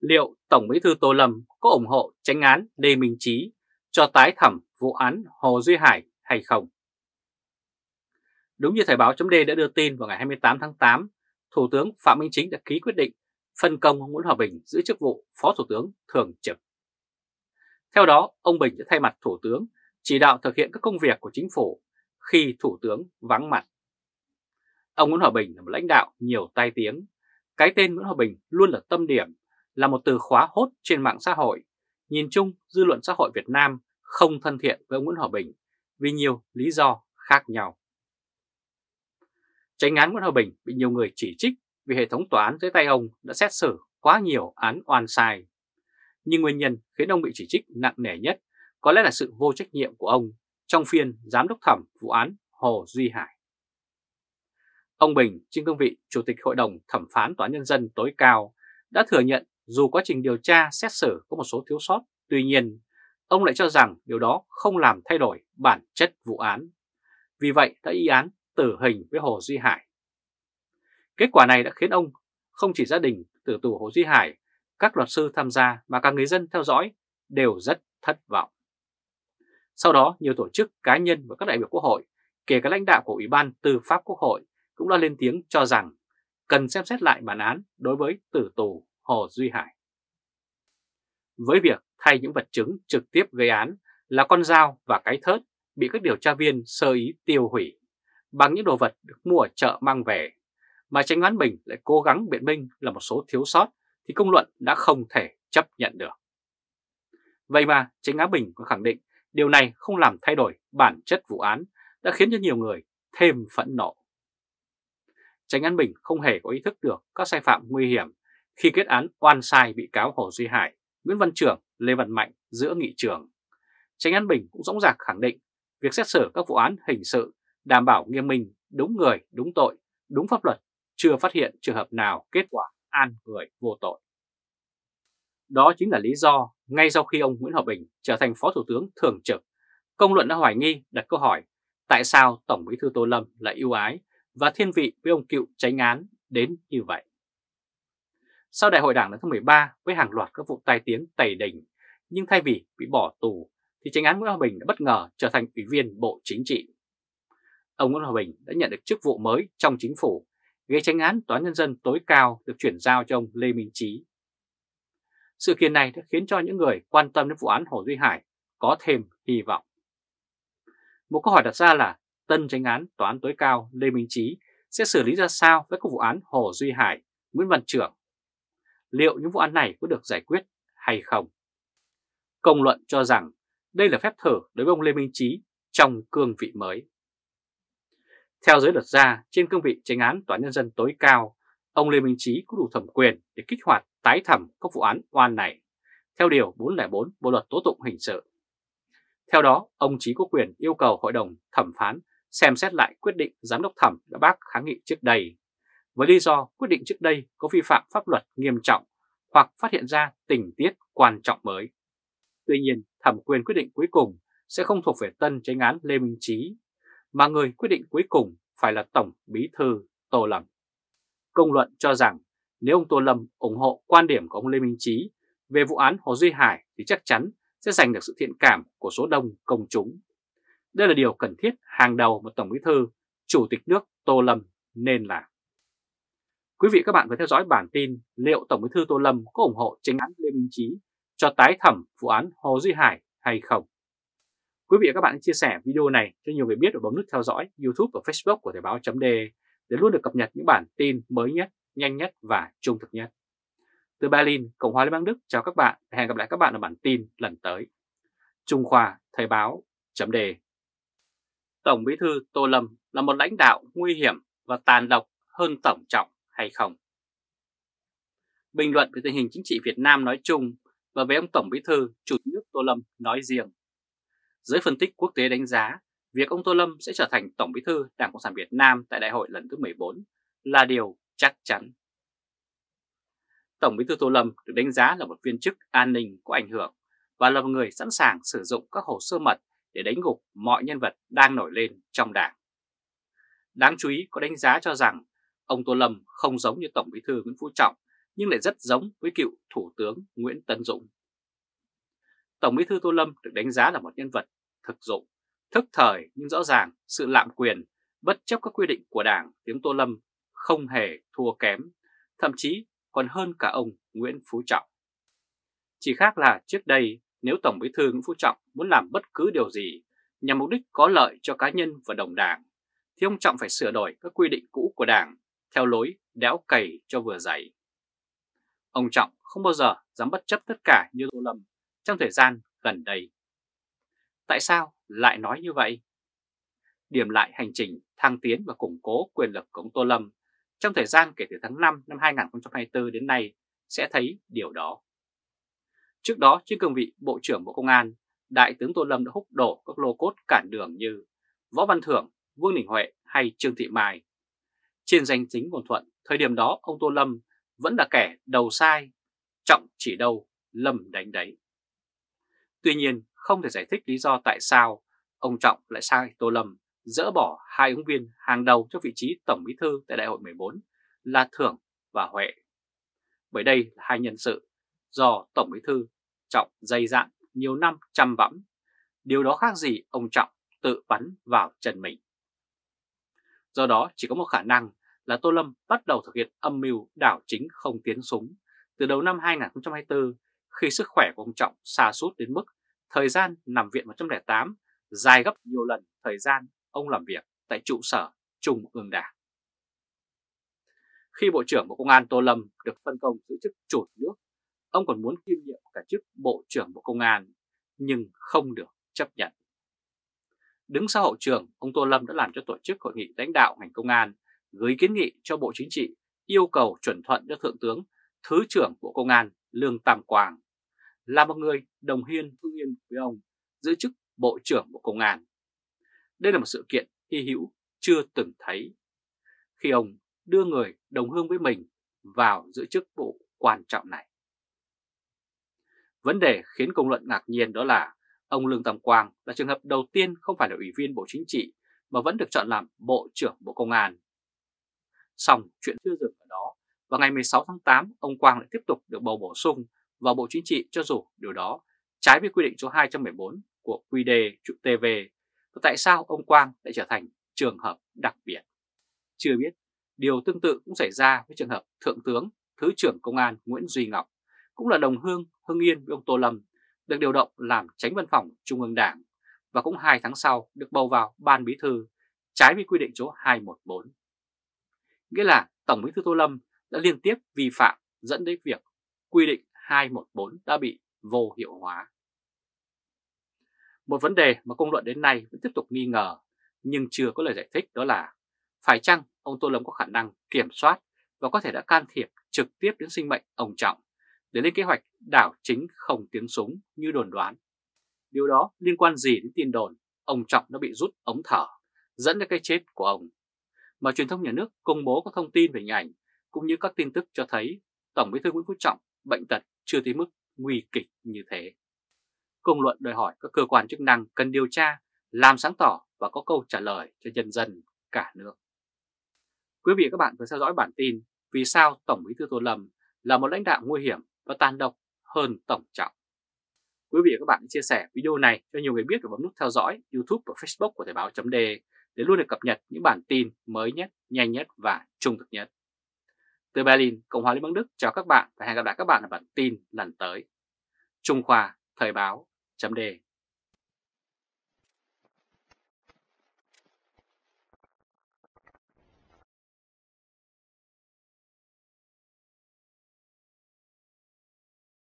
liệu Tổng Bí thư Tô Lâm có ủng hộ tránh án Lê Minh Trí cho tái thẩm vụ án Hồ Duy Hải hay không? Đúng như Thời báo chấm đã đưa tin vào ngày 28 tháng 8, Thủ tướng Phạm Minh Chính đã ký quyết định phân công ông Nguyễn Hòa Bình giữ chức vụ Phó Thủ tướng Thường trực. Theo đó, ông Bình đã thay mặt Thủ tướng chỉ đạo thực hiện các công việc của chính phủ khi Thủ tướng vắng mặt. Ông Nguyễn Hòa Bình là một lãnh đạo nhiều tai tiếng. Cái tên Nguyễn Hòa Bình luôn là tâm điểm, là một từ khóa hốt trên mạng xã hội. Nhìn chung, dư luận xã hội Việt Nam không thân thiện với ông Nguyễn Hòa Bình vì nhiều lý do khác nhau. Tránh án Nguyễn Hòa Bình bị nhiều người chỉ trích vì hệ thống tòa án dưới tay ông đã xét xử quá nhiều án oan sai. Nhưng nguyên nhân khiến ông bị chỉ trích nặng nề nhất có lẽ là sự vô trách nhiệm của ông trong phiên giám đốc thẩm vụ án Hồ Duy Hải. Ông Bình trên cương vị Chủ tịch Hội đồng Thẩm phán Tòa Nhân dân tối cao đã thừa nhận dù quá trình điều tra xét xử có một số thiếu sót, tuy nhiên ông lại cho rằng điều đó không làm thay đổi bản chất vụ án. Vì vậy đã y án tử hình với Hồ Duy Hải. Kết quả này đã khiến ông không chỉ gia đình tử tù Hồ Duy Hải, các luật sư tham gia mà cả người dân theo dõi đều rất thất vọng. Sau đó, nhiều tổ chức cá nhân và các đại biểu quốc hội, kể cả lãnh đạo của Ủy ban Tư pháp Quốc hội cũng đã lên tiếng cho rằng cần xem xét lại bản án đối với tử tù Hồ Duy Hải. Với việc thay những vật chứng trực tiếp gây án là con dao và cái thớt bị các điều tra viên sơ ý tiêu hủy bằng những đồ vật được mua ở chợ mang về, mà Tránh án Bình lại cố gắng biện minh là một số thiếu sót thì công luận đã không thể chấp nhận được. Vậy mà Tránh án Bình còn khẳng định điều này không làm thay đổi bản chất vụ án đã khiến cho nhiều người thêm phẫn nộ. Tránh án Bình không hề có ý thức được các sai phạm nguy hiểm khi kết án oan sai bị cáo Hồ Duy Hải, Nguyễn Văn Trưởng, Lê Văn Mạnh giữa nghị trường. Tránh án Bình cũng dõng dạc khẳng định việc xét xử các vụ án hình sự đảm bảo nghiêm minh, đúng người, đúng tội, đúng pháp luật, chưa phát hiện trường hợp nào kết quả an người vô tội. Đó chính là lý do ngay sau khi ông Nguyễn Hòa Bình trở thành Phó Thủ tướng Thường trực, công luận đã hoài nghi đặt câu hỏi tại sao Tổng Bí thư Tô Lâm lại ưu ái và thiên vị với ông cựu tránh án đến như vậy. Sau đại hội đảng lần thứ 13 với hàng loạt các vụ tai tiếng tẩy đình, nhưng thay vì bị bỏ tù thì tranh án Nguyễn Hòa Bình đã bất ngờ trở thành ủy viên Bộ Chính trị. Ông Nguyễn Hòa Bình đã nhận được chức vụ mới trong chính phủ, ghế tranh án Tòa Nhân dân tối cao được chuyển giao cho ông Lê Minh Trí. Sự kiện này đã khiến cho những người quan tâm đến vụ án Hồ Duy Hải có thêm hy vọng. Một câu hỏi đặt ra là tân tranh án Tòa án tối cao Lê Minh Trí sẽ xử lý ra sao với các vụ án Hồ Duy Hải, Nguyễn Văn Trưởng? Liệu những vụ án này có được giải quyết hay không? Công luận cho rằng đây là phép thử đối với ông Lê Minh Trí trong cương vị mới. Theo giới luật gia, trên cương vị tranh án Tòa Nhân dân tối cao, ông Lê Minh Trí có đủ thẩm quyền để kích hoạt tái thẩm các vụ án oan này, theo Điều 404 Bộ Luật Tố Tụng Hình sự. Theo đó, ông Trí có quyền yêu cầu Hội đồng thẩm phán xem xét lại quyết định giám đốc thẩm đã bác kháng nghị trước đây, với lý do quyết định trước đây có vi phạm pháp luật nghiêm trọng hoặc phát hiện ra tình tiết quan trọng mới. Tuy nhiên, thẩm quyền quyết định cuối cùng sẽ không thuộc về tân tranh án Lê Minh Trí, mà người quyết định cuối cùng phải là Tổng Bí Thư Tô Lâm. Công luận cho rằng nếu ông Tô Lâm ủng hộ quan điểm của ông Lê Minh Trí về vụ án Hồ Duy Hải thì chắc chắn sẽ giành được sự thiện cảm của số đông công chúng. Đây là điều cần thiết hàng đầu mà Tổng Bí Thư, Chủ tịch nước Tô Lâm nên làm. Quý vị các bạn vừa theo dõi bản tin liệu Tổng Bí Thư Tô Lâm có ủng hộ tranh án Lê Minh Trí cho tái thẩm vụ án Hồ Duy Hải hay không? Quý vị và các bạn chia sẻ video này cho nhiều người biết và bấm nút theo dõi YouTube và Facebook của Thời báo .d để luôn được cập nhật những bản tin mới nhất, nhanh nhất và trung thực nhất. Từ Berlin, Cộng hòa Liên bang Đức chào các bạn và hẹn gặp lại các bạn ở bản tin lần tới. Trung Khoa Thời báo .đề Tổng Bí thư Tô Lâm là một lãnh đạo nguy hiểm và tàn độc hơn Tổng Trọng hay không? Bình luận về tình hình chính trị Việt Nam nói chung và về ông Tổng Bí thư, Chủ tịch nước Tô Lâm nói riêng. Giới phân tích quốc tế đánh giá, việc ông Tô Lâm sẽ trở thành Tổng Bí thư Đảng Cộng sản Việt Nam tại đại hội lần thứ 14 là điều chắc chắn. Tổng Bí thư Tô Lâm được đánh giá là một viên chức an ninh có ảnh hưởng và là một người sẵn sàng sử dụng các hồ sơ mật để đánh gục mọi nhân vật đang nổi lên trong đảng. Đáng chú ý có đánh giá cho rằng ông Tô Lâm không giống như Tổng Bí thư Nguyễn Phú Trọng nhưng lại rất giống với cựu Thủ tướng Nguyễn Tân Dũng. Tổng bí thư Tô Lâm được đánh giá là một nhân vật thực dụng, thức thời nhưng rõ ràng sự lạm quyền, bất chấp các quy định của Đảng tiếng Tô Lâm không hề thua kém, thậm chí còn hơn cả ông Nguyễn Phú Trọng. Chỉ khác là trước đây nếu Tổng bí thư Nguyễn Phú Trọng muốn làm bất cứ điều gì nhằm mục đích có lợi cho cá nhân và đồng đảng, thì ông Trọng phải sửa đổi các quy định cũ của Đảng theo lối đéo cày cho vừa dày. Ông Trọng không bao giờ dám bất chấp tất cả như Tô Lâm trong thời gian gần đây. Tại sao lại nói như vậy? Điểm lại hành trình thăng tiến và củng cố quyền lực của ông Tô Lâm trong thời gian kể từ tháng 5 năm 2024 đến nay sẽ thấy điều đó. Trước đó trên cương vị Bộ trưởng Bộ Công an, Đại tướng Tô Lâm đã húc đổ các lô cốt cản đường như Võ Văn Thưởng, Vương Đình Huệ hay Trương Thị Mai. Trên danh tính của thuận, thời điểm đó ông Tô Lâm vẫn là kẻ đầu sai, trọng chỉ đâu, Lâm đánh đấy. Tuy nhiên, không thể giải thích lý do tại sao ông Trọng lại sai Tô Lâm dỡ bỏ hai ứng viên hàng đầu cho vị trí Tổng Bí thư tại Đại hội 14 là Thưởng và Huệ. Bởi đây là hai nhân sự do Tổng Bí thư Trọng dày dạn nhiều năm chăm bẵm. Điều đó khác gì ông Trọng tự bắn vào chân mình. Do đó chỉ có một khả năng là Tô Lâm bắt đầu thực hiện âm mưu đảo chính không tiến súng từ đầu năm 2024 khi sức khỏe của ông Trọng xa sút đến mức thời gian nằm viện 108 dài gấp nhiều lần thời gian ông làm việc tại trụ sở Trung ương Đảng. Khi Bộ trưởng Bộ Công an Tô Lâm được phân công giữ chức chủ nước, ông còn muốn kiêm nhiệm cả chức Bộ trưởng Bộ Công an, nhưng không được chấp nhận. Đứng sau hậu trường, ông Tô Lâm đã làm cho tổ chức hội nghị lãnh đạo ngành công an gửi kiến nghị cho Bộ Chính trị yêu cầu chuẩn thuận cho Thượng tướng Thứ trưởng Bộ Công an Lương Tam Quang là một người đồng hiên hương yên với ông giữ chức Bộ trưởng Bộ Công an. Đây là một sự kiện hy hữu chưa từng thấy khi ông đưa người đồng hương với mình vào giữ chức bộ quan trọng này. Vấn đề khiến công luận ngạc nhiên đó là ông Lương Tam Quang là trường hợp đầu tiên không phải là ủy viên Bộ Chính trị mà vẫn được chọn làm Bộ trưởng Bộ Công an. Xong chuyện chưa dừng ở đó, vào ngày 16 tháng 8, ông Quang lại tiếp tục được bầu bổ sung vào Bộ Chính trị cho dù điều đó trái với quy định số 214 của quy đề trụ TV và tại sao ông Quang lại trở thành trường hợp đặc biệt. Chưa biết, điều tương tự cũng xảy ra với trường hợp Thượng tướng, Thứ trưởng Công an Nguyễn Duy Ngọc, cũng là đồng hương Hưng Yên với ông Tô Lâm, được điều động làm tránh văn phòng Trung ương Đảng và cũng hai tháng sau được bầu vào Ban Bí Thư, trái với quy định số 214. Nghĩa là Tổng Bí Thư Tô Lâm đã liên tiếp vi phạm dẫn đến việc quy định 214 đã bị vô hiệu hóa. Một vấn đề mà công luận đến nay vẫn tiếp tục nghi ngờ nhưng chưa có lời giải thích đó là phải chăng ông Tô Lâm có khả năng kiểm soát và có thể đã can thiệp trực tiếp đến sinh mệnh ông Trọng để lên kế hoạch đảo chính không tiếng súng như đồn đoán. Điều đó liên quan gì đến tin đồn ông Trọng đã bị rút ống thở dẫn đến cái chết của ông. Mà truyền thông nhà nước công bố các thông tin về hình ảnh cũng như các tin tức cho thấy Tổng bí thư Nguyễn Phú Trọng bệnh tật chưa tới mức nguy kịch như thế. Công luận đòi hỏi các cơ quan chức năng cần điều tra, làm sáng tỏ và có câu trả lời cho nhân dân cả nước. Quý vị và các bạn vừa theo dõi bản tin Vì sao Tổng bí thư Tô Lâm là một lãnh đạo nguy hiểm và tàn độc hơn Tổng trọng. Quý vị và các bạn chia sẻ video này cho nhiều người biết và bấm nút theo dõi YouTube và Facebook của Thời báo .de để luôn được cập nhật những bản tin mới nhất, nhanh nhất và trung thực nhất. Từ Berlin, Cộng hòa Liên bang Đức chào các bạn và hẹn gặp lại các bạn ở bản tin lần tới. Trung Khoa Thời báo chấm